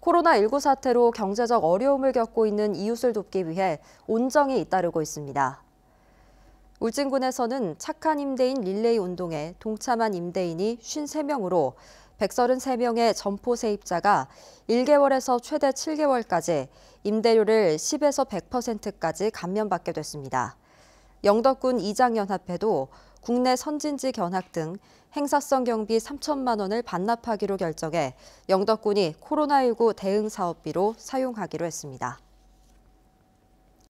코로나19 사태로 경제적 어려움을 겪고 있는 이웃을 돕기 위해 온정이 잇따르고 있습니다. 울진군에서는 착한 임대인 릴레이 운동에 동참한 임대인이 53명으로 133명의 점포 세입자가 1개월에서 최대 7개월까지 임대료를 10에서 100%까지 감면받게 됐습니다. 영덕군 이장연합회도 국내 선진지 견학 등 행사성 경비 3천만 원을 반납하기로 결정해 영덕군이 코로나19 대응 사업비로 사용하기로 했습니다.